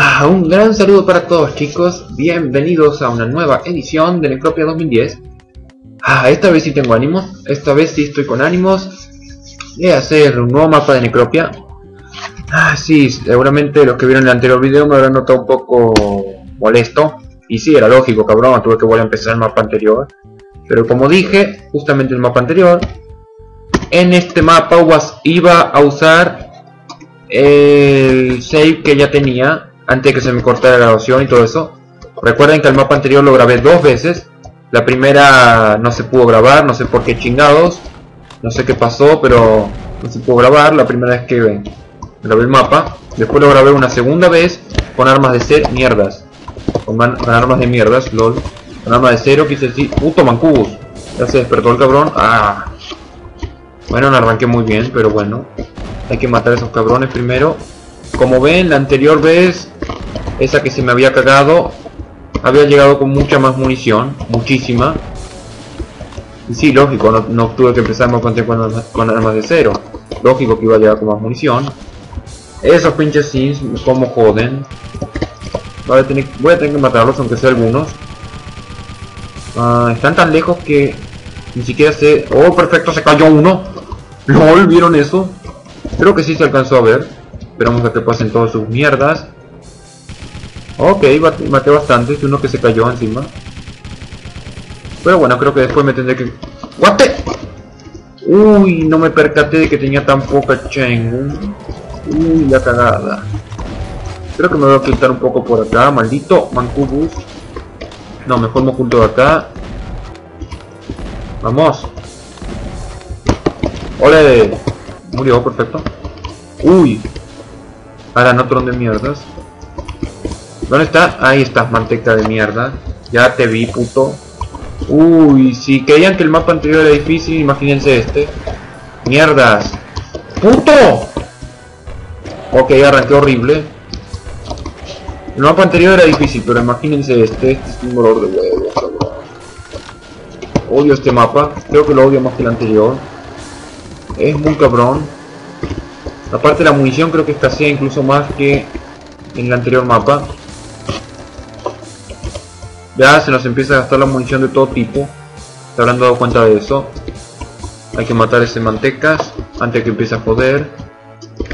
Ah, un gran saludo para todos chicos, bienvenidos a una nueva edición de Necropia 2010 Ah, esta vez sí tengo ánimos, esta vez sí estoy con ánimos de hacer un nuevo mapa de Necropia. Ah, sí, seguramente los que vieron el anterior video me habrán notado un poco molesto. Y sí, era lógico, cabrón, tuve que volver a empezar el mapa anterior. Pero como dije, justamente el mapa anterior En este mapa iba a usar el save que ya tenía antes de que se me cortara la grabación y todo eso. Recuerden que el mapa anterior lo grabé dos veces. La primera no se pudo grabar, no sé por qué chingados. No sé qué pasó, pero no se pudo grabar. La primera vez que grabé el mapa. Después lo grabé una segunda vez con armas de ser mierdas. Con, armas de mierdas, lol. Con armas de cero, quise decir, puto mancubus. Ya se despertó el cabrón. Ah. Bueno, no arranqué muy bien, pero bueno. Hay que matar a esos cabrones primero. Como ven, la anterior vez esa que se me había cagado había llegado con mucha más munición, muchísima. Y sí, lógico, no, tuve que empezar con, con, con armas de cero. Lógico que iba a llegar con más munición. Esos pinches sims, como joden. Voy a, tener, voy a tener que matarlos, aunque sea algunos. Ah, están tan lejos que ni siquiera sé... ¡Oh, perfecto! Se cayó uno. ¿LOL? ¿Vieron eso? Creo que sí se alcanzó a ver. Esperamos a que pasen todas sus mierdas. Ok, maté bastante, uno que se cayó encima. Pero bueno, creo que después me tendré que... ¡What Uy, no me percaté de que tenía tan poca chain. Uy, la cagada. Creo que me voy a ocultar un poco por acá, maldito Mancubus. No, mejor me oculto de acá. Vamos. ¡Ole! Murió, perfecto. Uy. Ahora no tron de mierdas. ¿Dónde está? Ahí estás, manteca de mierda. Ya te vi, puto. Uy, si creían que el mapa anterior era difícil, imagínense este. Mierdas. ¡Puto! Ok, arranqué horrible. El mapa anterior era difícil, pero imagínense este. Este es un dolor de huevos. Odio este mapa. Creo que lo odio más que el anterior. Es muy cabrón. Aparte la munición creo que escasea incluso más que en el anterior mapa. Ya se nos empieza a gastar la munición de todo tipo. Se habrán dado cuenta de eso. Hay que matar ese mantecas antes que empiece a joder.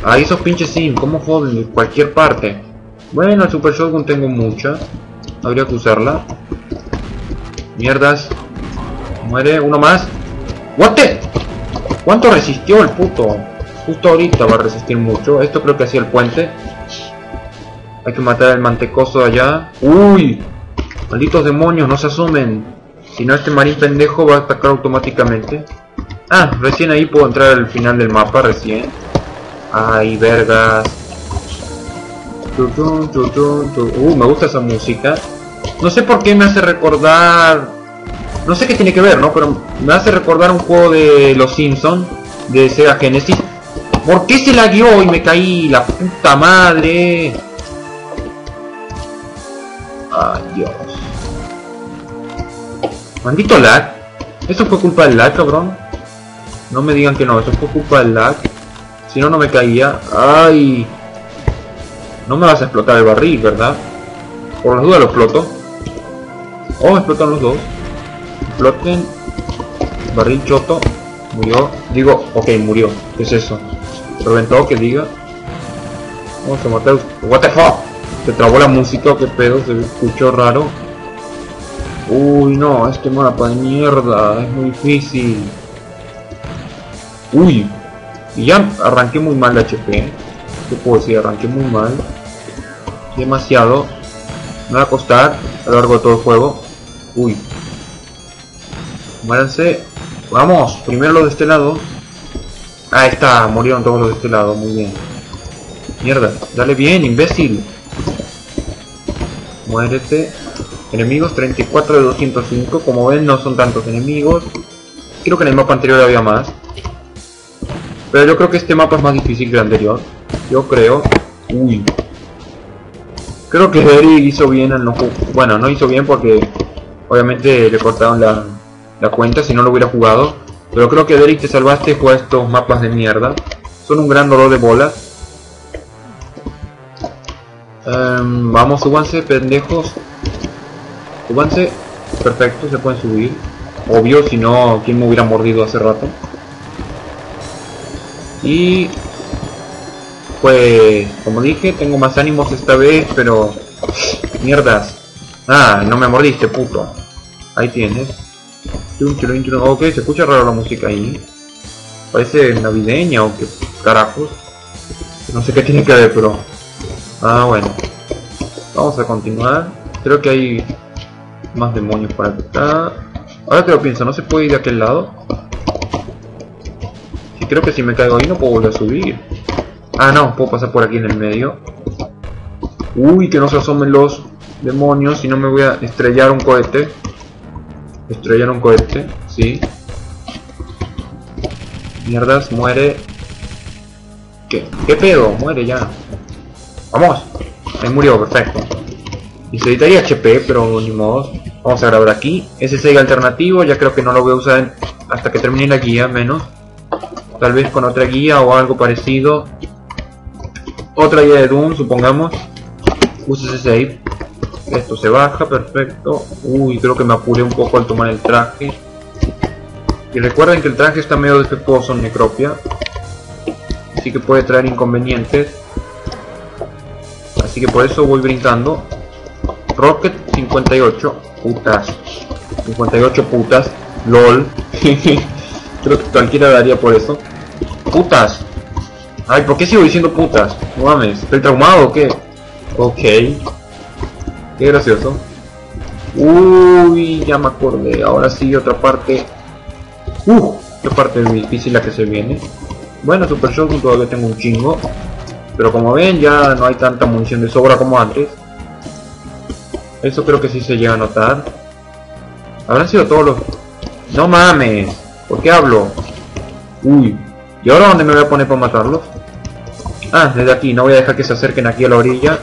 Ahí esos pinches sim, ¿cómo joden? De cualquier parte. Bueno, el Super Shotgun tengo mucha. Habría que usarla. Mierdas. Muere, uno más. ¿What ¿Cuánto resistió el puto? Justo ahorita va a resistir mucho. Esto creo que hacía el puente. Hay que matar al mantecoso allá. ¡Uy! Malditos demonios, no se asumen. Si no, este marín pendejo va a atacar automáticamente. Ah, recién ahí puedo entrar al final del mapa, recién. Ay, vergas. Uh, me gusta esa música. No sé por qué me hace recordar... No sé qué tiene que ver, ¿no? Pero me hace recordar un juego de Los Simpsons, de Sega Genesis. ¿Por qué se la guió y me caí? La puta madre. Ay, Dios. Maldito lag. Eso fue culpa del lag, cabrón. No me digan que no, eso fue culpa del lag. Si no, no me caía. Ay. No me vas a explotar el barril, ¿verdad? Por las dudas lo exploto. Oh, explotan los dos. Exploten. Barril choto. Murió. Digo, ok, murió. ¿Qué es eso? Reventó, que diga. Vamos a matar. What the fuck? Se trabó la música, qué pedo, se escuchó raro. Uy, no, este mapa de mierda, es muy difícil. Uy, y ya arranqué muy mal la HP. ¿Qué puedo decir? Arranqué muy mal. Demasiado. Me va a costar a lo largo de todo el juego. Uy. Muéranse. Vamos, primero los de este lado. Ahí está, murieron todos los de este lado, muy bien. Mierda, dale bien, imbécil. Muérete. Enemigos 34 de 205. Como ven, no son tantos enemigos. Creo que en el mapa anterior había más. Pero yo creo que este mapa es más difícil que el anterior. Yo creo. Uy. Creo que Derry hizo bien al no Bueno, no hizo bien porque obviamente le cortaron la, la cuenta si no lo hubiera jugado. Pero creo que Derek te salvaste con estos mapas de mierda. Son un gran dolor de bola. Em, vamos, súbanse, pendejos. Súbanse. Perfecto, se pueden subir. Obvio, si no, ¿quién me hubiera mordido hace rato? Y... Pues, como dije, tengo más ánimos esta vez, pero... Mierdas. Ah, no me mordiste, puto. Ahí tienes. Ok, se escucha raro la música ahí. Parece navideña o qué carajos. No sé qué tiene que ver, pero... Ah, bueno. Vamos a continuar. Creo que hay más demonios para acá. Ahora que lo pienso, ¿no se puede ir de aquel lado? Sí, creo que si me caigo ahí no puedo volver a subir. Ah, no, puedo pasar por aquí en el medio. Uy, que no se asomen los demonios, si no me voy a estrellar un cohete. Estrellar un cohete, sí. Mierdas, muere. ¿Qué? ¿Qué pedo? Muere ya. Vamos. Ahí murió, perfecto. Necesitaría HP, pero ni modo. Vamos a grabar aquí. Ese 6 alternativo, ya creo que no lo voy a usar hasta que termine la guía, menos. Tal vez con otra guía o algo parecido. Otra guía de Doom, supongamos. Use ese save. Esto se baja, perfecto. Uy, creo que me apuré un poco al tomar el traje. Y recuerden que el traje está medio defectuoso en Necropia. Así que puede traer inconvenientes. Así que por eso voy brincando. Rocket 58. Putas. 58 putas. LOL. Creo que cualquiera daría por eso. Putas. Ay, ¿por qué sigo diciendo putas? No mames, ¿estoy traumado o qué? Ok. Qué gracioso. Uy, ya me acordé. Ahora sí, otra parte. Uh, qué parte difícil la que se viene. Bueno, Super Shotgun todavía tengo un chingo. Pero como ven, ya no hay tanta munición de sobra como antes. Eso creo que sí se llega a notar. Habrán sido todos los... ¡No mames! ¿Por qué hablo? Uy. ¿Y ahora dónde me voy a poner para matarlos? Ah, desde aquí. No voy a dejar que se acerquen aquí a la orilla.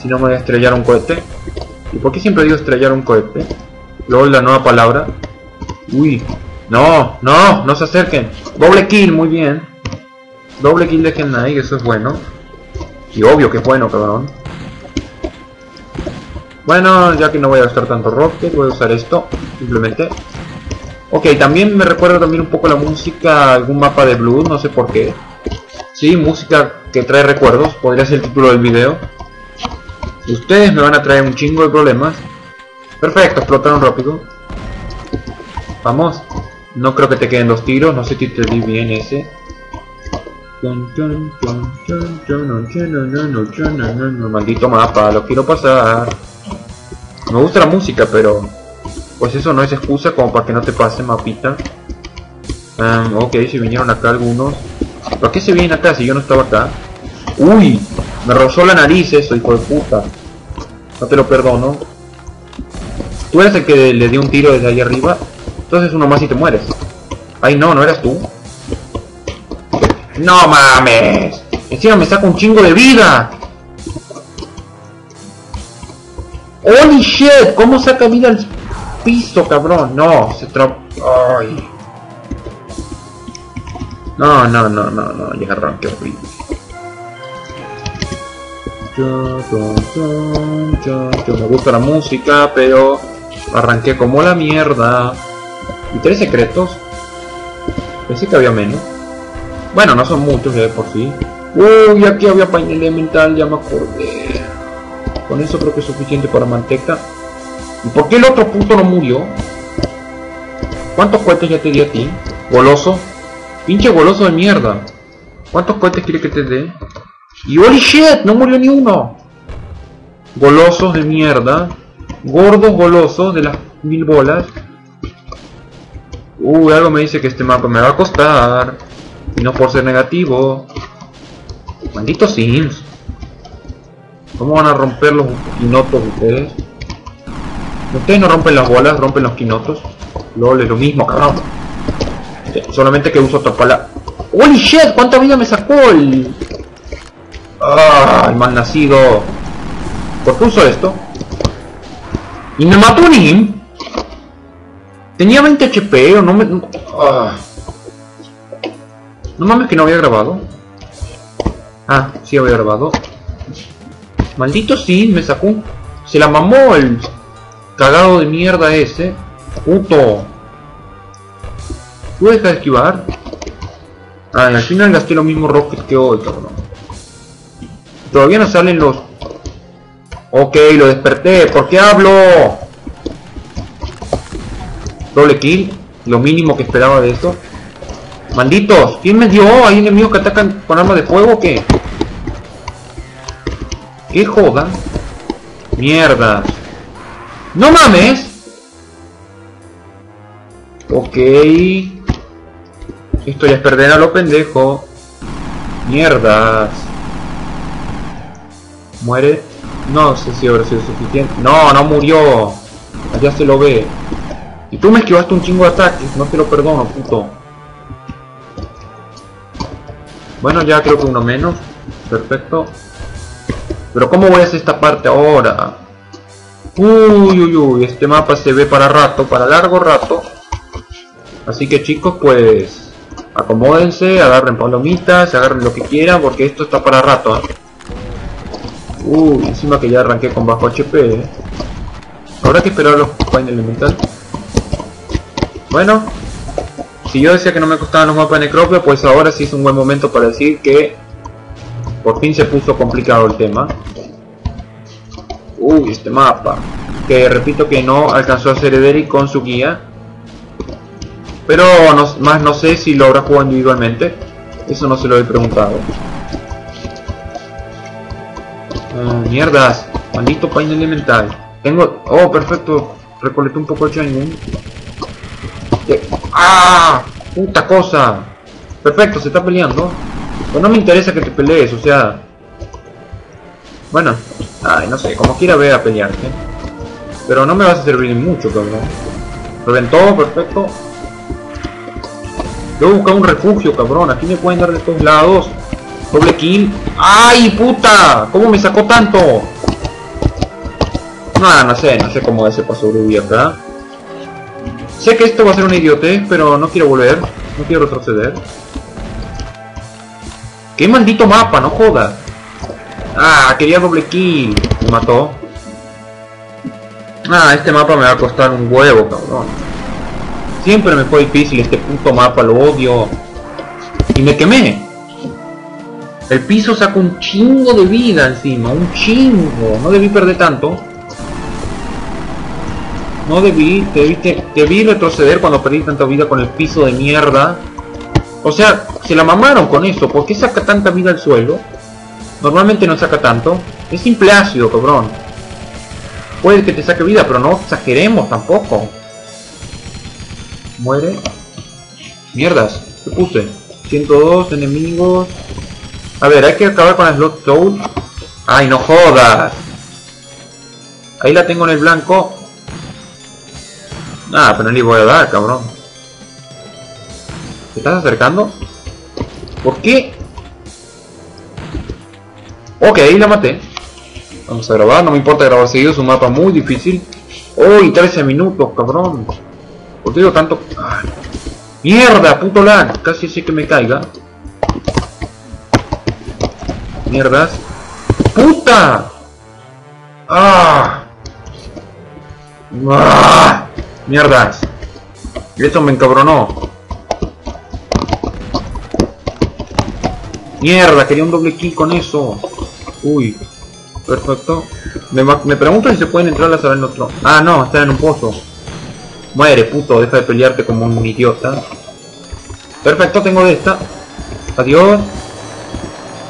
Si no me voy a estrellar un cohete. ¿Y por qué siempre digo estrellar un cohete? Luego la nueva palabra. Uy. No, no, no se acerquen. Doble kill, muy bien. Doble kill de Genai, eso es bueno. Y obvio que es bueno, cabrón. Bueno, ya que no voy a gastar tanto rocket, voy a usar esto, simplemente. Ok, también me recuerda también un poco la música, algún mapa de blues, no sé por qué. Sí, música que trae recuerdos, podría ser el título del video. Ustedes me van a traer un chingo de problemas. Perfecto, explotaron rápido. Vamos. No creo que te queden dos tiros, no sé si te di bien ese. Maldito mapa, lo quiero pasar. Me gusta la música, pero... Pues eso no es excusa como para que no te pase mapita. Um, ok, si vinieron acá algunos. ¿Por qué se vienen acá si yo no estaba acá? ¡Uy! Me rozó la nariz eso, hijo de puta. No te lo perdono. Tú eres el que le dio un tiro desde ahí arriba. Entonces uno más y te mueres. Ay, no, no eras tú. ¡No mames! Encima me saca un chingo de vida. ¡Holy shit! ¿Cómo saca vida al piso, cabrón? No, se tra... Ay. No, no, no, no, no, ya arranqué horrible. Me gusta la música, pero arranqué como la mierda. ¿Y tres secretos? Pensé que había menos. Bueno, no son muchos de por sí. Uy, aquí había pañal elemental, ya me acordé. Con eso creo que es suficiente para manteca. ¿Y por qué el otro puto no murió? ¿Cuántos cohetes ya te di a ti? Goloso. Pinche goloso de mierda. ¿Cuántos cohetes quiere que te dé? Y holy shit, no murió ni uno. Golosos de mierda. Gordos golosos de las mil bolas. Uy, algo me dice que este mapa me va a costar. Y no por ser negativo. Malditos Sims. ¿Cómo van a romper los quinotos ustedes? Ustedes no rompen las bolas, rompen los quinotos. LOL, es lo mismo, cabrón. Solamente que uso otra palabra. ¡Holy shit! ¿Cuánta vida me sacó. ¡Ah! El mal nacido. ¿Por qué uso esto? Y me mató un Nim. Tenía 20 HP o no me... Ah. No mames que no había grabado. Ah, sí había grabado. Maldito sí, me sacó. Se la mamó el cagado de mierda ese. Puto. ¿Tú dejas de esquivar? Ah, al final gasté los mismos rockets que hoy, cabrón. Todavía no salen los... Ok, lo desperté. ¿Por qué hablo? Doble kill. Lo mínimo que esperaba de esto. Malditos. ¿Quién me dio? ¿Hay enemigos que atacan con armas de fuego o qué? ¿Qué joda? Mierda. ¡No mames! Ok. Esto ya es perder a lo pendejo. Mierdas. Muere. No sé si habrá sido suficiente. No, no murió. Allá se lo ve. Y tú me esquivaste un chingo de ataques. No te lo perdono, puto. Bueno, ya creo que uno menos. Perfecto. Pero ¿cómo voy a hacer esta parte ahora? Uy, uy, uy. Este mapa se ve para rato, para largo rato. Así que chicos, pues... Acomódense, agarren palomitas, agarren lo que quieran, porque esto está para rato. ¿eh? Uy, encima que ya arranqué con bajo HP. ¿eh? Habrá que esperar los Elemental. Bueno, si yo decía que no me costaban los mapas Necropia, pues ahora sí es un buen momento para decir que por fin se puso complicado el tema. Uy, este mapa. Que repito que no alcanzó a ser Ederic con su guía. Pero más no sé si lo habrá jugado individualmente. Eso no se lo he preguntado. Uh, mierdas. Maldito pain elemental. Tengo... Oh, perfecto. Recolecté un poco de Shining. ¡Ah! ¡Puta cosa! Perfecto, se está peleando. Pues no me interesa que te pelees, o sea... Bueno, ay, no sé, como quiera ver a pelearte. Pero no me vas a servir mucho, cabrón. Reventó, perfecto. Debo buscar un refugio, cabrón. Aquí me pueden dar de todos lados. Doble kill. ¡Ay, puta! ¿Cómo me sacó tanto? No, no sé, no sé cómo ese para sobrevivir acá. Sé que esto va a ser un idiotez, pero no quiero volver. No quiero retroceder. ¡Qué maldito mapa! ¡No jodas! ¡Ah! Quería doble kill. Me mató. Ah, este mapa me va a costar un huevo, cabrón. Siempre me fue difícil este puto mapa, lo odio. Y me quemé. El piso saca un chingo de vida encima, un chingo. No debí perder tanto. No debí, debí, retroceder cuando perdí tanta vida con el piso de mierda. O sea, se la mamaron con eso. ¿Por qué saca tanta vida al suelo? Normalmente no saca tanto. Es simple ácido, cabrón. Puede que te saque vida, pero no exageremos tampoco. Muere. Mierdas, ¿qué puse? 102 enemigos. A ver, hay que acabar con el Slot Soul. ¡Ay, no jodas! Ahí la tengo en el blanco. Ah, pero no le voy a dar, cabrón. ¿Te estás acercando? ¿Por qué? Ok, ahí la maté. Vamos a grabar, no me importa grabar seguido, es un mapa muy difícil. Uy, 13 minutos, cabrón. ¿Por qué digo tanto? ¡Mierda, puto lag! Casi sé que me caiga. Mierdas. ¡Puta! ¡Ah! ¡Ah! Mierdas. Y eso me encabronó. Mierda, quería un doble kill con eso. Uy. Perfecto. Me, me pregunto si se pueden entrar a la sala en otro. Ah, no, está en un pozo. Muere, puto, deja de pelearte como un idiota. Perfecto, tengo de esta. Adiós.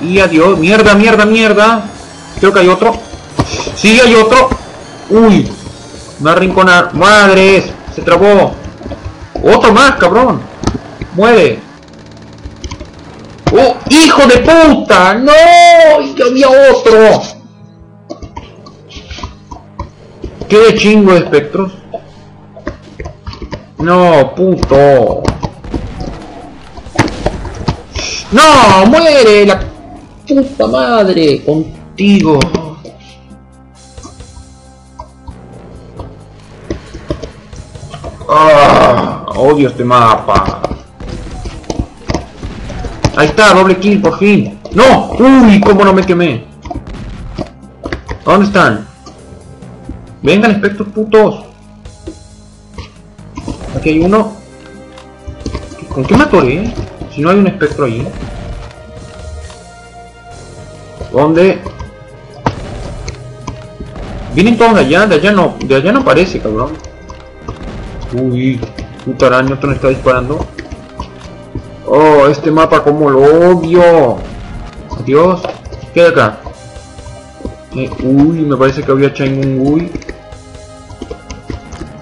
Y adiós. Mierda, mierda, mierda. Creo que hay otro. Sí, hay otro. Uy. Me arrinconar. Madres. Se trabó. Otro más, cabrón. Muere. ¡Oh, hijo de puta! ¡No! ¡Y había otro! ¡Qué chingo de espectros! No, puto. No, muere la puta madre contigo. Ah, odio este mapa. Ahí está, doble kill por fin. ¡No! ¡Uy! ¿Cómo no me quemé? dónde están? Vengan, espectros putos. Aquí hay uno. ¿Con qué me atoré? Si no hay un espectro allí. ¿Dónde? Vienen todos de allá, de allá no, de allá no aparece, cabrón. Uy, puta araña, otro me está disparando. Oh, este mapa como lo odio. Adiós. ¿Qué hay acá? Eh, uy, me parece que había Chaingun Uy.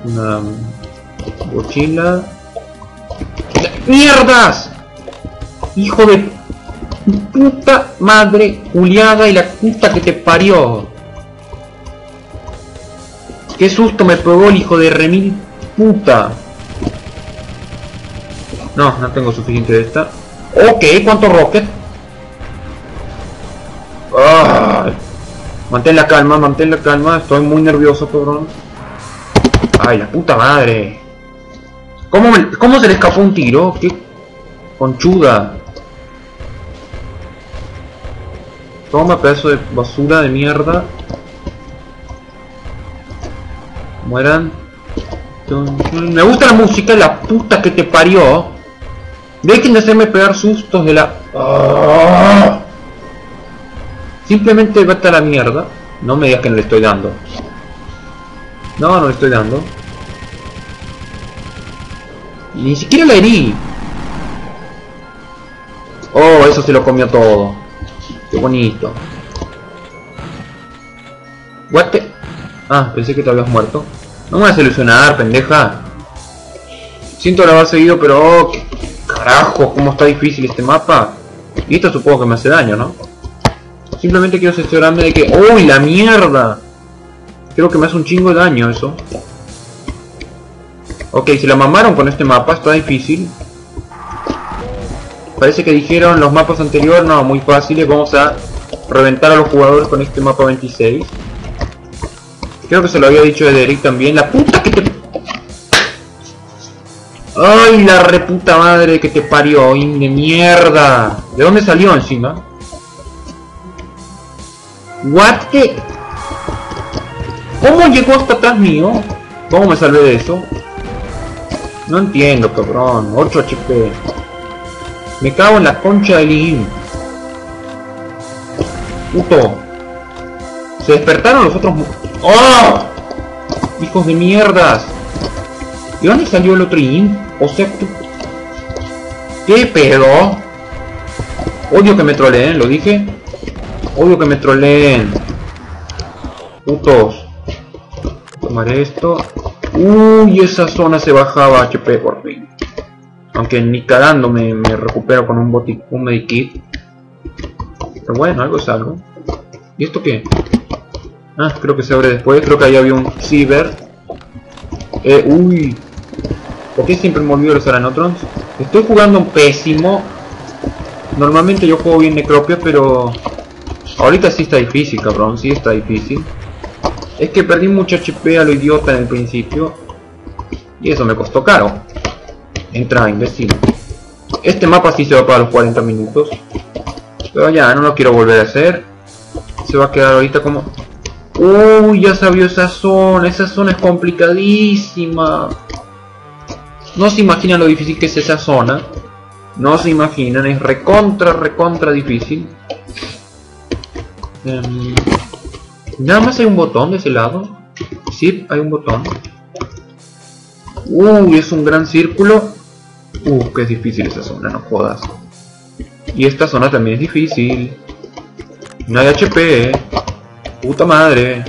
Una mochila. ¡Mierdas! Hijo de puta madre Juliada y la puta que te parió. Qué susto me pegó el hijo de remil puta. No, no tengo suficiente de esta. Ok, ¿cuánto rocket? Mantén la calma, mantén la calma. Estoy muy nervioso, cabrón. Ay, la puta madre. ¿Cómo, ¿Cómo se le escapó un tiro? ¿Qué conchuda? Toma, pedazo de basura de mierda. Mueran. Me gusta la música, la puta que te parió. Dejen de hacerme pegar sustos de la... ¡Ah! Simplemente vete a la mierda. No me digas que no le estoy dando. No, no le estoy dando. ni siquiera la herí. Oh, eso se lo comió todo. Qué bonito. What Ah, pensé que te habías muerto. No me vas a ilusionar, pendeja. Siento haber seguido, pero... Oh, carajo, cómo está difícil este mapa. Y esto supongo que me hace daño, ¿no? Simplemente quiero cerciorarme de que... ¡Uy, la mierda! Creo que me hace un chingo de daño eso. Ok, si la mamaron con este mapa, está difícil. Parece que dijeron los mapas anteriores, no, muy fáciles, vamos a reventar a los jugadores con este mapa 26. Creo que se lo había dicho Ederic también. La puta que te... ¡Ay, la reputa madre que te parió! de mierda! ¿De dónde salió encima? What the... ¿Cómo llegó hasta atrás mío? ¿Cómo me salvé de eso? No entiendo, cabrón. 8 HP. Me cago en la concha del Ligin. Puto. Se despertaron los otros... ¡Oh! Hijos de mierdas. ¿Y dónde salió el otro Ligin? O sea. ¿Qué pedo? Odio que me troleen, lo dije. Obvio que me troleen. Putos. Tomaré esto. Uy, esa zona se bajaba HP por fin. Aunque ni cagando me, recupero con un, boti un medikit. Pero bueno, algo es algo. ¿Y esto qué? Ah, creo que se abre después. Creo que ahí había un ciber. Eh, uy. ¿Por qué siempre me olvido los aranotrons? Estoy jugando pésimo. Normalmente yo juego bien Necropia, pero Ahorita sí está difícil, cabrón, sí está difícil. Es que perdí mucho HP a lo idiota en el principio. Y eso me costó caro. Entra, imbécil. Este mapa sí se va para los 40 minutos. Pero ya, no lo quiero volver a hacer. Se va a quedar ahorita como... Uy, ya sabía esa zona. Esa zona es complicadísima. No se imaginan lo difícil que es esa zona. No se imaginan, es recontra, recontra difícil. Em, nada más hay un botón de ese lado. Sí, hay un botón. Uy, es un gran círculo. Uh, que es difícil esa zona, no jodas. Y esta zona también es difícil. No hay HP, eh. Puta madre.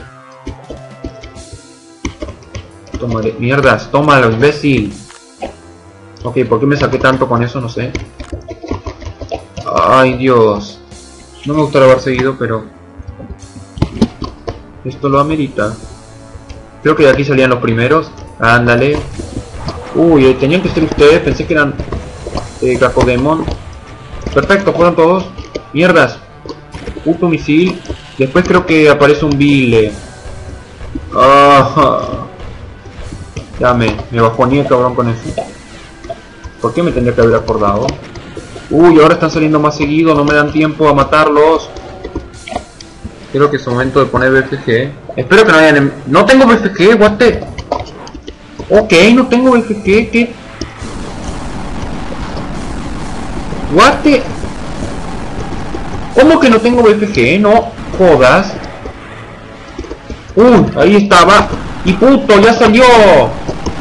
Toma, mierdas, tómalo, imbécil. Ok, ¿por qué me saqué tanto con eso? No sé. Ay, Dios. No me gustaría haber seguido, pero esto lo amerita. Creo que de aquí salían los primeros. Ándale. Uy, eh, tenían que ser ustedes. Pensé que eran eh, Perfecto, fueron todos. Mierdas. Puto misil. Después creo que aparece un bile. Ah, ya me, me bajonía cabrón con eso. ¿Por qué me tendría que haber acordado? Uy, ahora están saliendo más seguido, no me dan tiempo a matarlos. Creo que es momento de poner BFG. Espero que no hayan... No tengo BFG, what. Ok, no tengo BFG, ¿qué? What the... ¿Cómo que no tengo BFG? No jodas. Uy, ahí estaba. Y puto, ya salió.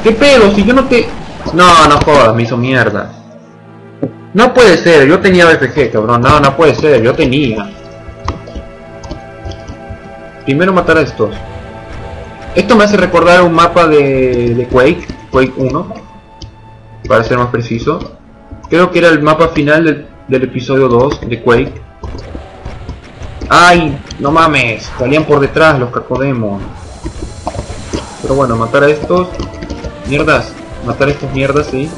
¿Qué pedo? Si yo no te... No, no jodas, me hizo mierda. No puede ser, yo tenía BFG, cabrón. No, no puede ser, yo tenía. Primero matar a estos. Esto me hace recordar un mapa de, de Quake, Quake 1, para ser más preciso. Creo que era el mapa final del, del episodio 2 de Quake. ¡Ay! No mames, salían por detrás los cacodemos. Pero bueno, matar a estos. Mierdas, matar a estos mierdas, sí.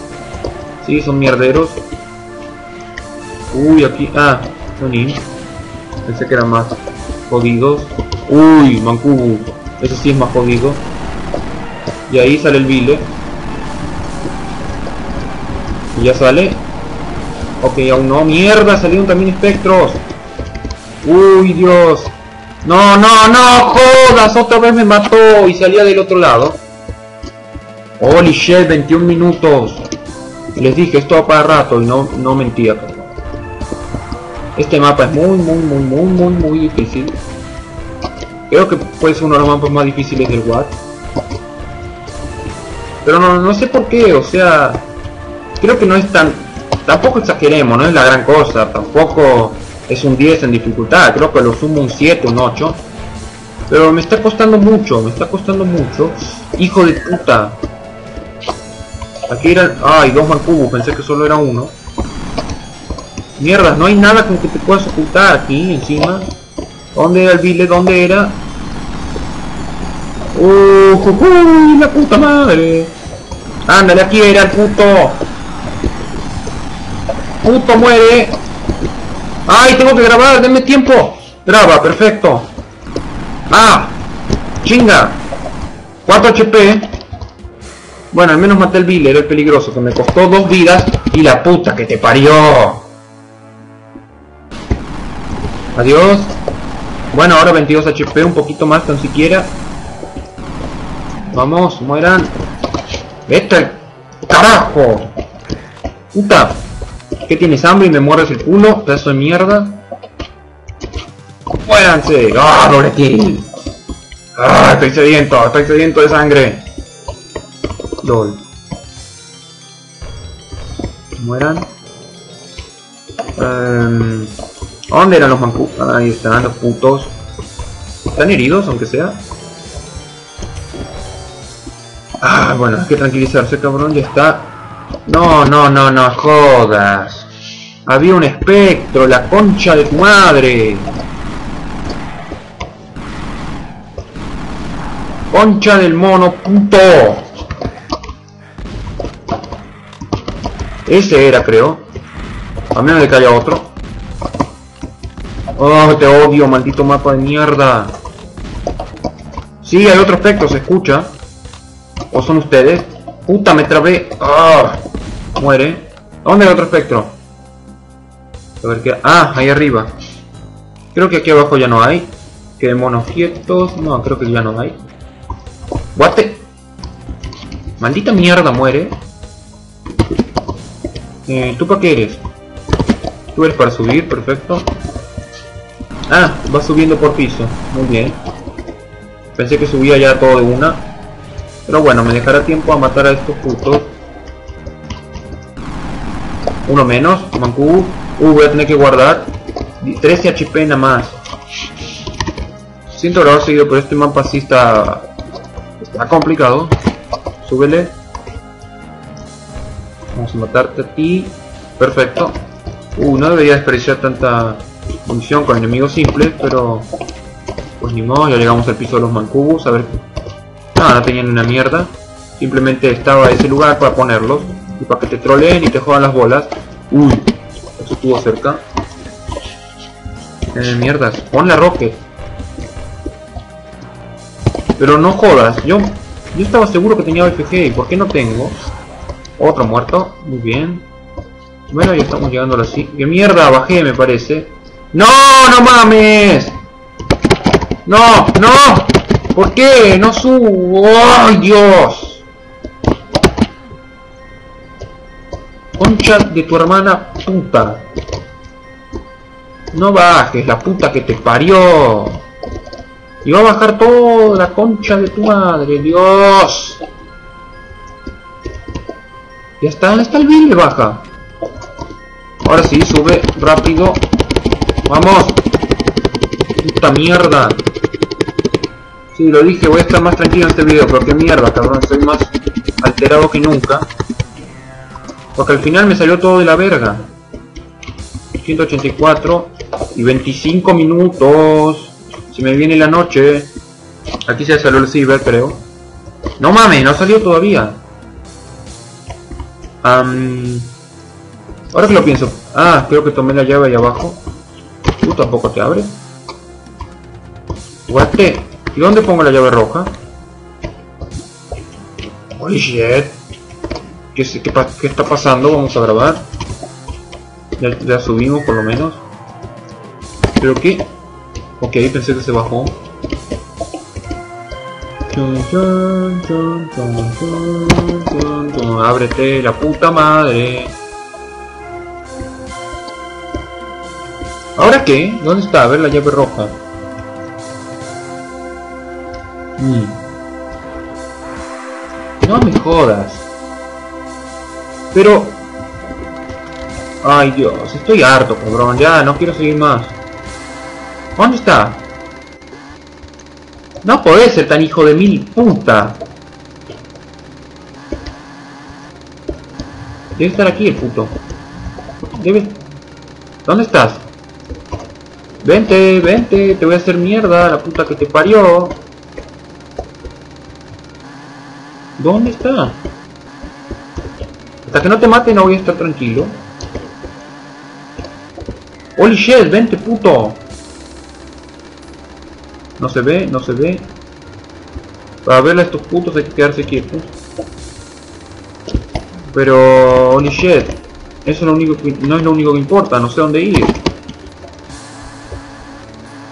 Sí, son mierderos. Uy, aquí. Ah, son Pensé que eran más jodidos. Uy, Mancubu. Ese sí es más jodido. Y ahí sale el Vile. Y ya sale. Ok, aún no. ¡Mierda! Salieron también espectros. Uy, Dios. No, no, no, jodas. Otra vez me mató y salía del otro lado. Holy shit, 21 minutos. Les dije, esto va para rato y no, no mentía. Este mapa es muy, muy, muy, muy, muy, muy difícil. Creo que puede ser uno de los mapas más difíciles del WAT. Pero no, no sé por qué, o sea... Creo que no es tan... Tampoco exageremos, no es la gran cosa. Tampoco es un 10 en dificultad. Creo que lo sumo un 7, un 8. Pero me está costando mucho, me está costando mucho. Hijo de puta. Aquí eran... Ay, dos mancubos, pensé que solo era uno. Mierda, no hay nada con que te puedas ocultar aquí encima. ¿Dónde era el bile? ¿Dónde era? ¡Uh! ¡La puta madre! ¡Ándale, aquí era el puto! ¡Puto muere! ¡Ay, tengo que grabar! ¡Denme tiempo! Graba, perfecto. ¡Ah! ¡Chinga! 4 HP. Bueno, al menos maté el bile, era el peligroso, que me costó dos vidas y la puta que te parió. Adiós. Bueno, ahora 22 HP, un poquito más tan siquiera. Vamos, mueran. Vete carajo. Puta. ¿Qué tienes hambre y me muerdes el culo? Pedazo de mierda. Muéranse. ¡Ah, doble kill! ¡Ah, estoy sediento! Estoy sediento de sangre. LOL. Mueran. Um, ¿Dónde eran los mancú? Ahí están los putos. ¿Están heridos, aunque sea? Ah, bueno, hay que tranquilizarse, cabrón, ya está. No, no, no, no, jodas. Había un espectro, la concha de tu madre. Concha del mono, puto. Ese era, creo. A menos de que haya otro. Oh, te odio, maldito mapa de mierda. Sí, hay otro efecto, se escucha. ¿O son ustedes? Puta, me trabé. Ah, muere. ¿Dónde hay otro espectro? A ver qué... Ah, ahí arriba. Creo que aquí abajo ya no hay. Quedémonos quietos. No, creo que ya no hay. What Maldita mierda, muere. Eh, ¿Tú para qué eres? Tú eres para subir, perfecto. Ah, va subiendo por piso. Muy bien. Pensé que subía ya todo de una. Pero bueno, me dejará tiempo a matar a estos putos. Uno menos, Mancu. Uh, voy a tener que guardar. 13 HP nada más. Siento haber seguido, pero este mapa sí está... Está complicado. Súbele. Vamos a matarte a ti. Perfecto. Uh, no debería desperdiciar tanta munición con enemigos simples, pero pues ni modo, ya llegamos al piso de los mancubos, a ver... No, no tenían una mierda, simplemente estaba ese lugar para ponerlos, y para que te troleen y te jodan las bolas. Uy, eso estuvo cerca. Eh, mierdas, pon la rocket. Pero no jodas, yo yo estaba seguro que tenía BFG, ¿y por qué no tengo? Otro muerto, muy bien. Bueno, ya estamos llegando a la... ¡Qué mierda! Bajé, me parece. ¡No! ¡No mames! ¡No! ¡No! ¿Por qué? ¡No subo! ¡Ay, Dios! Concha de tu hermana puta. No bajes, la puta que te parió. Y va a bajar toda la concha de tu madre, Dios. Ya está, ¿dónde está el bill? Baja. Ahora sí, sube rápido. ¡Vamos! ¡Puta mierda! Sí, lo dije, voy a estar más tranquilo en este video, pero qué mierda, cabrón, estoy más alterado que nunca. Porque al final me salió todo de la verga. 184 y 25 minutos. Se me viene la noche. Aquí se salió el ciber, creo. No mames, no salió todavía. Ahora que lo pienso. Ah, creo que tomé la llave ahí abajo. Tú tampoco te abre. Guate. ¿Y dónde pongo la llave roja? Holy shit. ¿Qué, qué, está pasando? Vamos a grabar. Ya, ya subimos por lo menos. ¿Pero qué? Ok, pensé que se bajó. Ábrete la puta madre. ¿Ahora qué? ¿Dónde está? A ver la llave roja. Mm. No me jodas. Pero... Ay Dios, estoy harto, cabrón. Ya, no quiero seguir más. ¿Dónde está? No puede ser tan hijo de mil puta. Debe estar aquí el puto. Debe... ¿Dónde estás? Vente, vente, te voy a hacer mierda, la puta que te parió. ¿Dónde está? Hasta que no te mate no voy a estar tranquilo. Holy shit, vente puto. No se ve, no se ve. Para ver a estos putos hay que quedarse quietos. Pero... Holy shit. Eso es lo único que, no es lo único que importa, no sé dónde ir.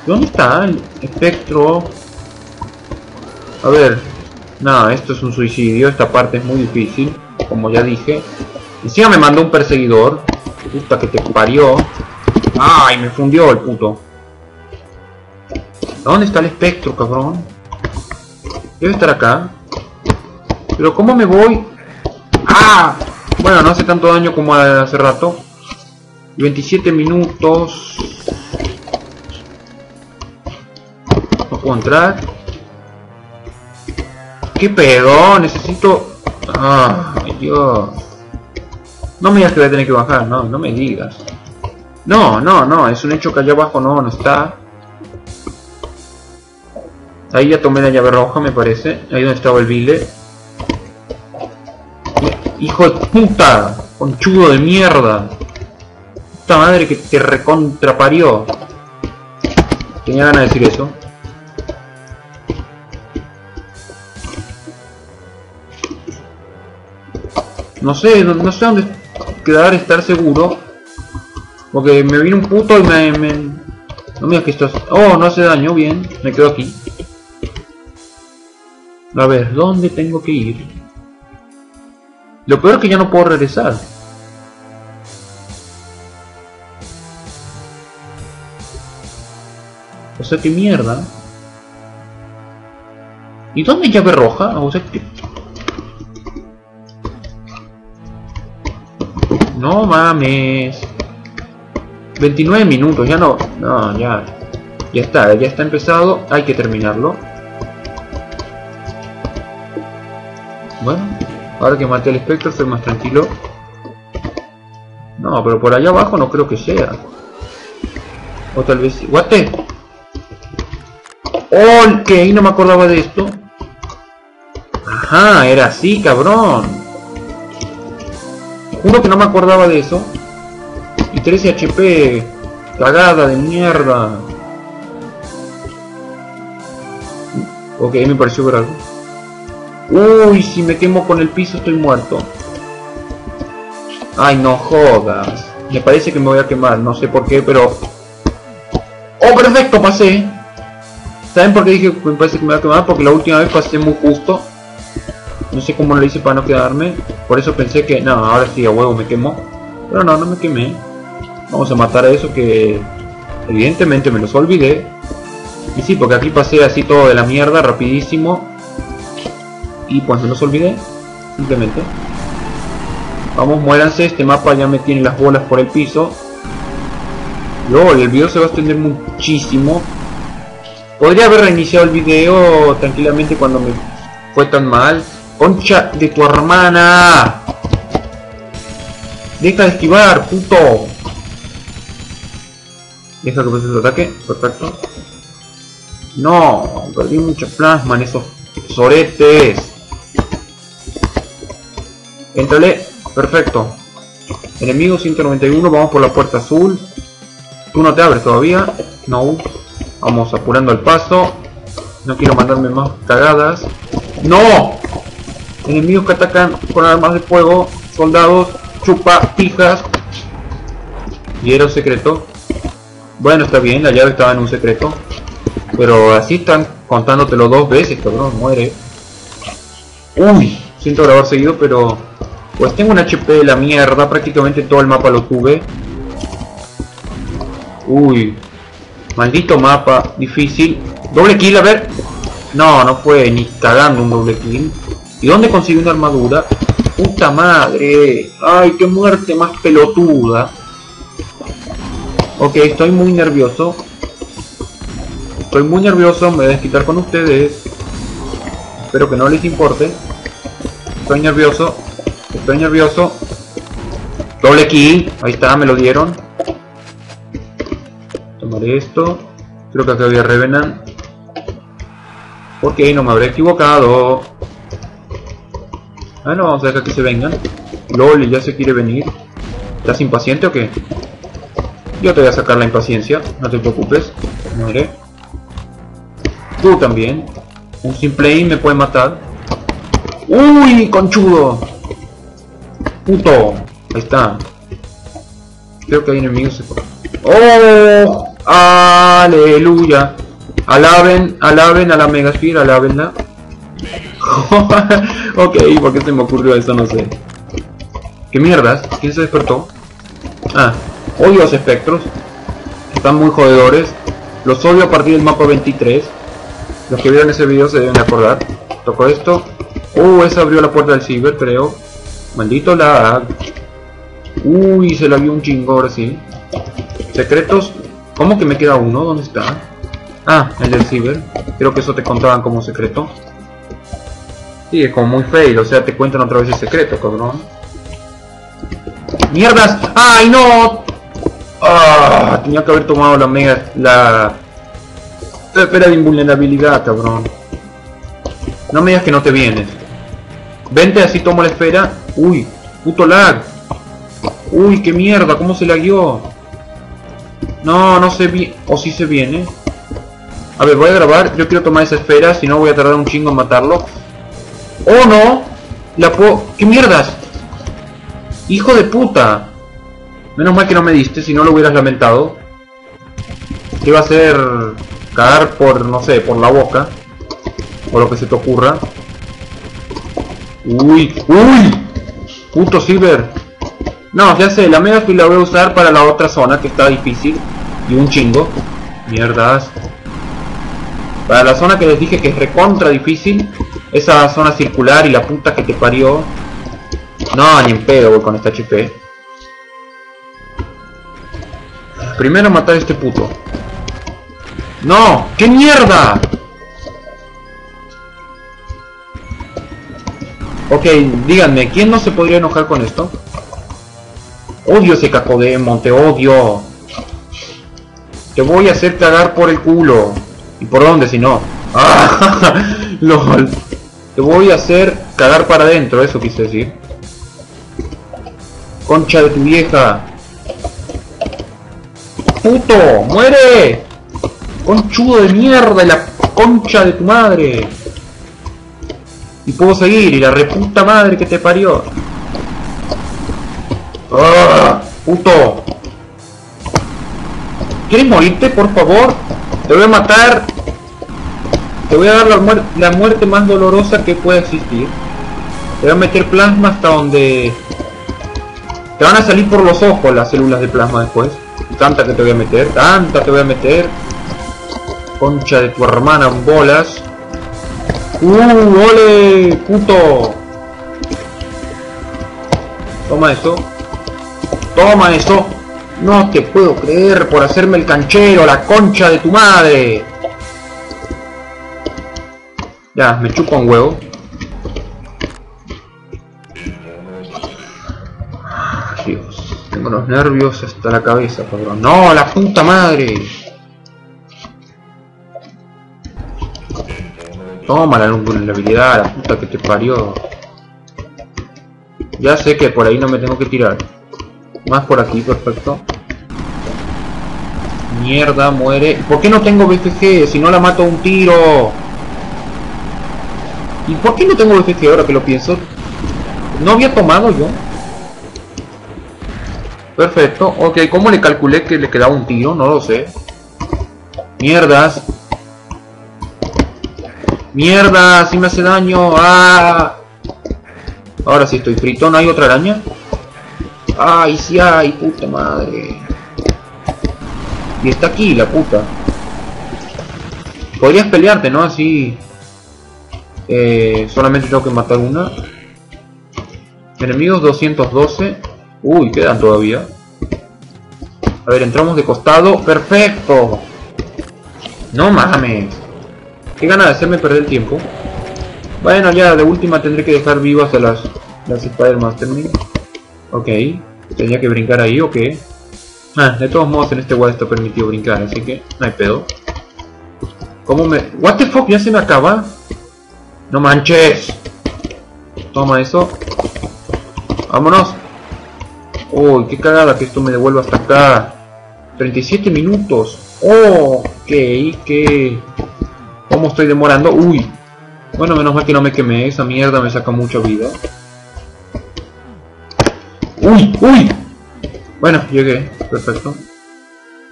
¿Dónde está el espectro? A ver. Nada, esto es un suicidio. Esta parte es muy difícil. Como ya dije. Encima me mandó un perseguidor. Puta que te parió. Ay, me fundió el puto. ¿Dónde está el espectro, cabrón? Debe estar acá. Pero ¿cómo me voy? ¡Ah! Bueno, no hace tanto daño como hace rato. 27 minutos. Puedo. ¿Qué pedo? Necesito... Ay, Dios. No me digas que voy a tener que bajar, no, no me digas. No, no, no, es un hecho que allá abajo no, no está. Ahí ya tomé la llave roja, me parece. Ahí donde estaba el bile. Hijo de puta, conchudo de mierda. Puta madre que te recontraparió. Tenía ganas de decir eso. No sé, no, sé dónde quedar, estar seguro. Porque me viene un puto y me... No me que esto... Oh, no hace daño, bien. Me quedo aquí. A ver, ¿dónde tengo que ir? Lo peor es que ya no puedo regresar. O sea, qué mierda. ¿Y dónde llave roja? O sea, que... No mames. 29 minutos, ya no. No, ya. Ya está, ya está empezado. Hay que terminarlo. Bueno, ahora que maté al espectro estoy más tranquilo. No, pero por allá abajo no creo que sea. O tal vez... ¡Guate! ¡Oh! Que ahí no me acordaba de esto. Ajá, era así, cabrón. Juro que no me acordaba de eso. Y 13 HP. Cagada de mierda. Ok, me pareció ver algo. Uy, si me quemo con el piso estoy muerto. Ay, no jodas. Me parece que me voy a quemar, no sé por qué, pero... ¡Oh, perfecto! Pasé. ¿Saben por qué dije que me parece que me va a quemar? Porque la última vez pasé muy justo. No sé cómo lo hice para no quedarme. Por eso pensé que, no, ahora sí a huevo me quemó. Pero no, no me quemé. Vamos a matar a eso que evidentemente me los olvidé. Y sí, porque aquí pasé así todo de la mierda, rapidísimo. Y pues me los olvidé, simplemente. Vamos, muéranse, este mapa ya me tiene las bolas por el piso. Luego el video se va a extender muchísimo. Podría haber reiniciado el video tranquilamente cuando me fue tan mal. ¡Concha de tu hermana! Deja de esquivar, puto. Deja que pase su ataque. Perfecto. No, perdí mucho plasma en esos soretes. Entrale. Perfecto. Enemigo 191, vamos por la puerta azul. Tú no te abres todavía. No. Vamos apurando el paso. No quiero mandarme más cagadas. ¡No! Enemigos que atacan con armas de fuego. Soldados. Chupa. Pijas. Hiero secreto. Bueno, está bien. La llave estaba en un secreto. Pero así están contándotelo dos veces, cabrón. Muere. Uy. Siento grabar seguido, pero... Pues tengo un HP de la mierda. Prácticamente todo el mapa lo tuve. Uy. Maldito mapa. Difícil. Doble kill, a ver. No, no fue ni cagando un doble kill. ¿Y dónde consigo una armadura? Puta madre. Ay, qué muerte más pelotuda. Ok, estoy muy nervioso. Estoy muy nervioso, me voy a desquitar con ustedes. Espero que no les importe. Estoy nervioso. Estoy nervioso. Doble kill. Ahí está, me lo dieron. Tomaré esto. Creo que acá había Revenant. Ok, no me habré equivocado. Bueno, vamos a dejar que se vengan. LOL, ya se quiere venir. ¿Estás impaciente o qué? Yo te voy a sacar la impaciencia, no te preocupes. Muere. Tú también. Un simple aim me puede matar. ¡Uy, conchudo! ¡Puto! Ahí está. Creo que hay enemigos. ¡Oh! ¡Aleluya! Alaben, alaben a la Megasphere, alabenla. ok, ¿por qué se me ocurrió eso? No sé. ¿Qué mierdas? ¿Quién se despertó? Ah, odio los espectros. Están muy jodedores. Los odio a partir del mapa 23. Los que vieron ese video se deben acordar. Toco esto. Uh, esa abrió la puerta del ciber, creo. Maldito lag. Uy, se la vio un chingo ahora sí. Secretos. ¿Cómo que me queda uno? ¿Dónde está? Ah, el del ciber. Creo que eso te contaban como secreto. Sí, es como muy fail, o sea, te cuentan otra vez el secreto, cabrón. ¡Mierdas! ¡Ay, no! Ah, tenía que haber tomado la mega... la... Espera de invulnerabilidad, cabrón. No me digas que no te vienes. Vente, así tomo la esfera. Uy, puto lag. Uy, qué mierda, ¿cómo se lagueó? No, no se viene. O si se viene. A ver, voy a grabar. Yo quiero tomar esa esfera, si no voy a tardar un chingo en matarlo. ¡Oh, no! La puedo... ¿Qué mierdas? ¡Hijo de puta! Menos mal que no me diste, si no lo hubieras lamentado. Iba a ser... Cagar por, no sé, por la boca. O lo que se te ocurra. ¡Uy! ¡Uy! Puto Silver. No, ya sé, la Mega la voy a usar para la otra zona que está difícil. Y un chingo. Mierdas. Para la zona que les dije que es recontra difícil. Esa zona circular y la puta que te parió. No, ni en pedo con esta HP. Primero matar a este puto. ¡No! ¡Qué mierda! Ok, díganme, ¿quién no se podría enojar con esto? Odio ese cacodemon, te odio. Te voy a hacer cagar por el culo. ¿Y por dónde si no? ¡Ah! ¡Lol! Te voy a hacer cagar para adentro, eso quise decir. Concha de tu vieja. ¡Puto! ¡Muere! ¡Conchudo de mierda! ¡La concha de tu madre! Y puedo seguir, y la reputa madre que te parió. ¡Ah! ¡Puto! ¿Quieres morirte, por favor? Te voy a matar Te voy a dar la, muerte más dolorosa que pueda existir. Te voy a meter plasma hasta donde... Te van a salir por los ojos las células de plasma después. Tanta que te voy a meter, tanta te voy a meter. Concha de tu hermana bolas. ¡Uh, ole! ¡Puto! Toma eso. Toma eso. No te puedo creer por hacerme el canchero, la concha de tu madre. Ya, me chupo un huevo. Dios, tengo los nervios hasta la cabeza, cabrón. ¡No, la puta madre! Toma la vulnerabilidad, la puta que te parió. Ya sé que por ahí no me tengo que tirar. Más por aquí, perfecto. Mierda, muere. ¿Por qué no tengo BFG? Si no la mato un tiro. ¿Y por qué no tengo BFG ahora que lo pienso? ¿No había tomado yo? Perfecto. Ok, ¿cómo le calculé que le quedaba un tiro? No lo sé. Mierdas. Mierda, si me hace daño. ¡Ah! Ahora sí estoy frito. ¿No hay otra araña? ¡Ay, sí hay! ¡Puta madre! Y está aquí, la puta. Podrías pelearte, ¿no? Así... Eh, solamente tengo que matar una. Enemigos 212. Uy, quedan todavía. A ver, entramos de costado. ¡Perfecto! No mames. Qué gana de hacerme perder tiempo. Bueno, ya de última tendré que dejar vivas a las, las Spider-Man Ok. Tenía que brincar ahí, ok. Ah, de todos modos en este WAD está permitido brincar, así que no hay pedo. ¿Cómo me...? ¿What the fuck? ¿Ya se me acaba? ¡No manches! Toma eso. ¡Vámonos! Uy, qué cagada que esto me devuelva hasta acá. 37 minutos. Oh, ok, que... ¿Cómo estoy demorando? Uy. Bueno, menos mal que no me quemé. Esa mierda me saca mucha vida. Uy, uy. Bueno, llegué. Perfecto.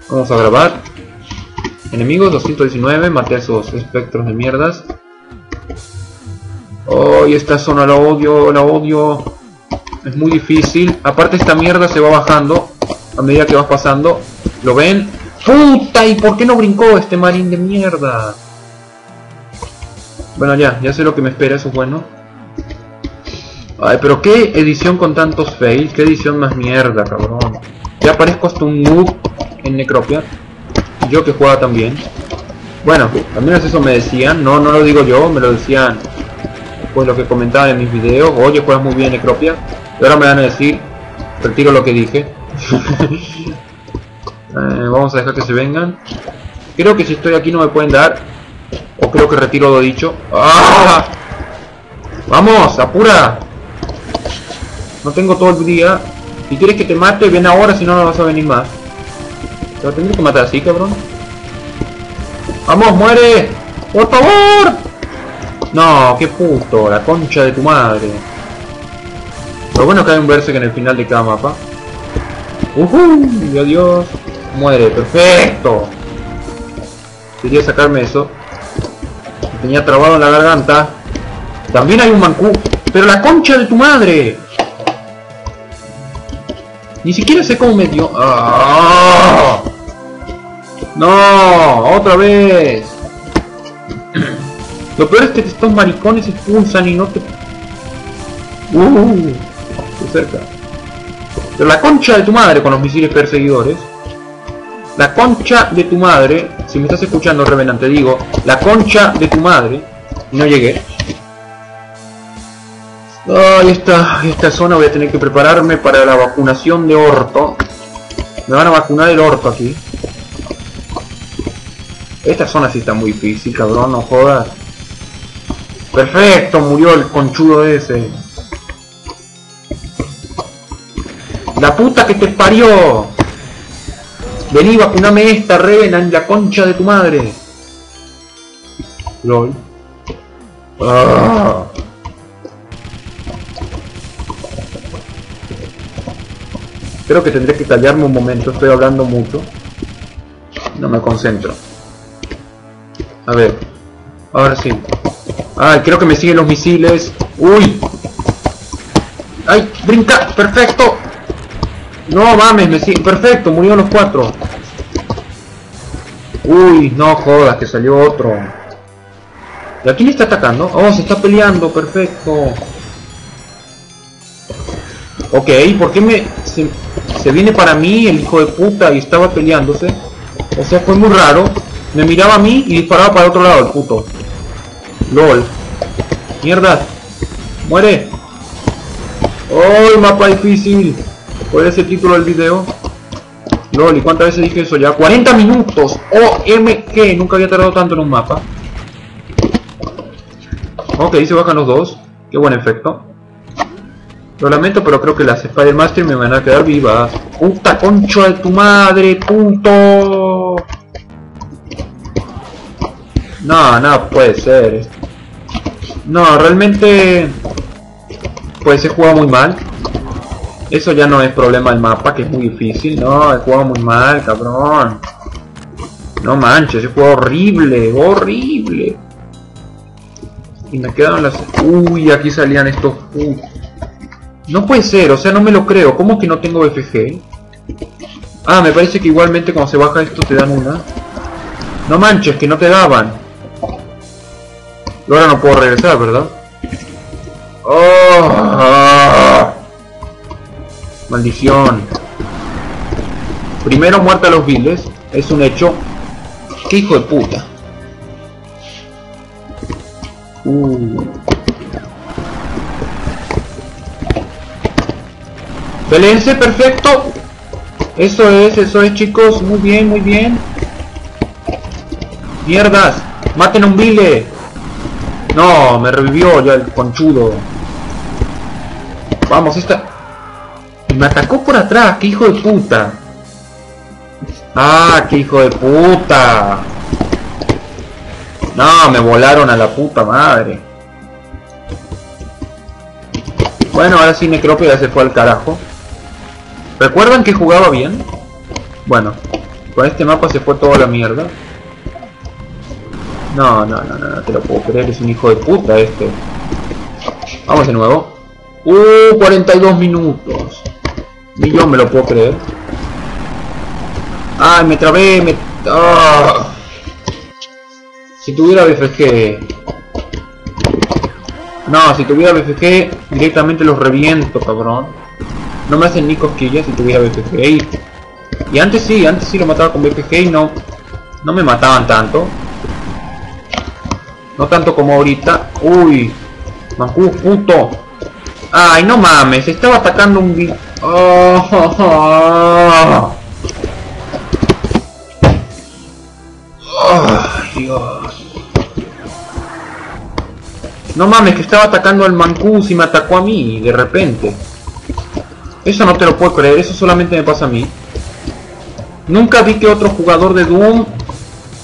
Vamos a grabar. Enemigos 219. Maté a esos espectros de mierdas. Oh, esta zona la odio, la odio. Es muy difícil. Aparte esta mierda se va bajando a medida que vas pasando. ¿Lo ven? ¡Puta! ¿Y por qué no brincó este marín de mierda? Bueno, ya, ya sé lo que me espera, eso es bueno. Ay, pero qué edición con tantos fails, qué edición más mierda, cabrón. Ya aparezco hasta un noob en Necropia. Y yo que juega también. Bueno, al menos eso me decían, no, no lo digo yo, me lo decían pues lo que comentaba en mis videos, oye juegas muy bien Necropia, y ahora me van a decir, retiro lo que dije. Eh, vamos a dejar que se vengan. Creo que si estoy aquí no me pueden dar, o creo que retiro lo dicho. ¡Ah! ¡Vamos! ¡Apura! No tengo todo el día. Si quieres que te mate, ven ahora, si no, no vas a venir más. Te lo tendré que matar así, cabrón. ¡Vamos, muere! ¡Por favor! No, qué puto, la concha de tu madre. Lo bueno que hay un verse que en el final de cada mapa. ¡Uh! adiós. Muere, perfecto. Quería sacarme eso. Tenía trabado en la garganta. También hay un mancú. Pero la concha de tu madre. Ni siquiera sé cómo me dio. ¡Ah! No, otra vez. Lo peor es que estos maricones expulsan y no te... Uh, qué cerca. Pero la concha de tu madre con los misiles perseguidores. La concha de tu madre. Si me estás escuchando, Revenante, digo. La concha de tu madre. No llegué. Ay, esta, esta zona voy a tener que prepararme para la vacunación de orto. Me van a vacunar el orto aquí. Esta zona sí está muy difícil, cabrón, no jodas. Perfecto, murió el conchudo ese. La puta que te parió. Vení, vacuname esta, en la concha de tu madre. LOL. Ah. Creo que tendré que callarme un momento, estoy hablando mucho. No me concentro. A ver. Ahora sí. Ay, creo que me siguen los misiles. ¡Uy! ¡Ay! ¡Brinca! ¡Perfecto! No mames, me siguen. Perfecto, murieron los cuatro. Uy, no jodas, que salió otro. ¿Y a quién está atacando? Oh, se está peleando, perfecto. Ok, ¿por qué me... Se, se viene para mí el hijo de puta y estaba peleándose? O sea, fue muy raro. Me miraba a mí y disparaba para el otro lado, el puto. LOL. Mierda. Muere. ¡Oh, mapa difícil! ¿Cuál es el título del video? LOL, ¿y cuántas veces dije eso ya? ¡40 minutos! OMG, nunca había tardado tanto en un mapa. Ok, se bajan los dos. Qué buen efecto. Lo lamento, pero creo que las Spider Master me van a quedar vivas. ¡Puta concha de tu madre, puto! No, no puede ser. No, realmente... Pues he jugado muy mal. Eso ya no es problema del mapa, que es muy difícil. No, he jugado muy mal, cabrón. No manches, he jugado horrible, horrible. Y me quedaron las... Uy, aquí salían estos... No puede ser, o sea, no me lo creo. ¿Cómo que no tengo BFG? Ah, me parece que igualmente cuando se baja esto te dan una. No manches, que no te daban. Ahora no puedo regresar, ¿verdad? ¡Oh! Maldición. Primero muerta a los viles. Es un hecho. ¡Qué hijo de puta! Uh. Perfecto. Eso es, eso es, chicos. Muy bien, muy bien. Mierdas. Maten a un vile. No, me revivió ya el conchudo. Vamos, esta... Me atacó por atrás, qué hijo de puta. Ah, qué hijo de puta. No, me volaron a la puta madre. Bueno, ahora sí Necropia se fue al carajo. ¿Recuerdan que jugaba bien? Bueno, con este mapa se fue toda la mierda. No, no, no, no, te lo puedo creer, es un hijo de puta este. Vamos de nuevo. Uh, 42 minutos. Ni yo me lo puedo creer. Ay, me trabé, me... Ah. Si tuviera BFG... No, si tuviera BFG, directamente los reviento, cabrón. No me hacen ni cosquillas si tuviera BFG. Y, y antes sí, antes sí lo mataba con BFG y no... No me mataban tanto. No tanto como ahorita. Uy. Mancu, puto. Ay, no mames. Estaba atacando un... Oh, Dios. No mames, que estaba atacando al Mancus y me atacó a mí de repente. Eso no te lo puedo creer, eso solamente me pasa a mí. Nunca vi que otro jugador de Doom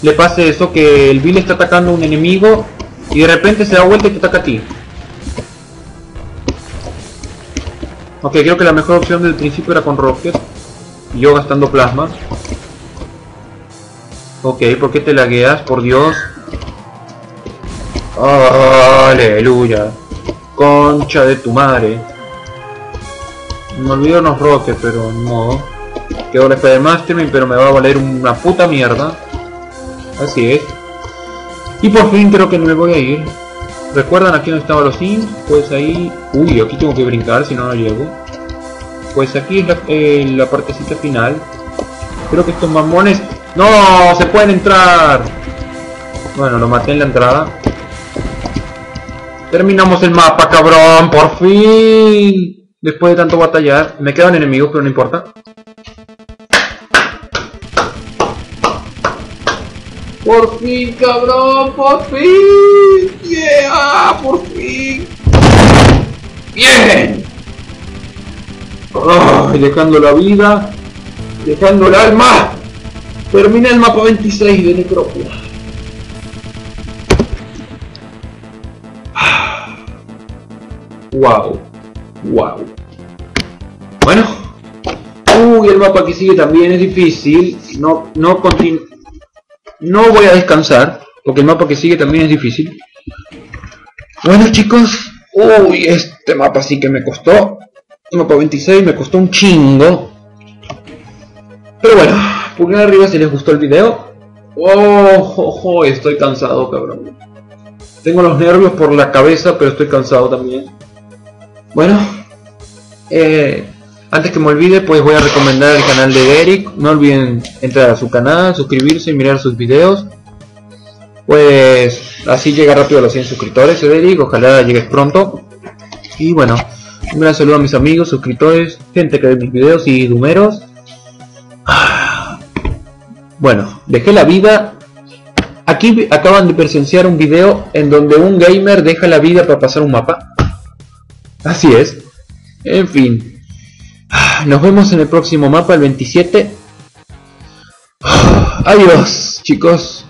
le pase eso, que el Bill está atacando a un enemigo y de repente se da vuelta y te ataca a ti. Ok, creo que la mejor opción del principio era con Rocket. Yo gastando plasma. Ok, ¿por qué te lagueas? Por Dios. aleluya. Concha de tu madre. Me olvido unos Rocket, pero no. Quedó la de Mastermind, pero me va a valer una puta mierda. Así es. Y por fin creo que me voy a ir. ¿Recuerdan aquí donde estaban los sims? Pues ahí... Uy, aquí tengo que brincar, si no, no llego. Pues aquí es la, eh, la partecita final. Creo que estos mamones... ¡No! ¡Se pueden entrar! Bueno, lo maté en la entrada. Terminamos el mapa, cabrón, por fin. Después de tanto batallar. Me quedan enemigos, pero no importa. Por fin, cabrón, por fin. Yeah, por fin. Bien. dejando la vida, dejando el alma. Termina el mapa 26 de Necropia. Wow. Wow. Bueno. Uy, el mapa que sigue también es difícil. No, no continúa no voy a descansar. porque el mapa que sigue también es difícil. Bueno chicos, uy, este mapa sí que me costó. El mapa 26 me costó un chingo. Pero bueno, pulgar arriba si les gustó el video. Oh, estoy cansado, cabrón. Tengo los nervios por la cabeza, pero estoy cansado también. Bueno, eh, antes que me olvide, pues voy a recomendar el canal de Derek. No olviden entrar a su canal, suscribirse y mirar sus videos. Pues así llega rápido a los 100 suscriptores, Derek. Ojalá llegues pronto. Y bueno, un gran saludo a mis amigos, suscriptores, gente que ve mis videos y números. Bueno, dejé la vida. Aquí acaban de presenciar un video en donde un gamer deja la vida para pasar un mapa. Así es. En fin. Nos vemos en el próximo mapa, el 27. Adiós, chicos.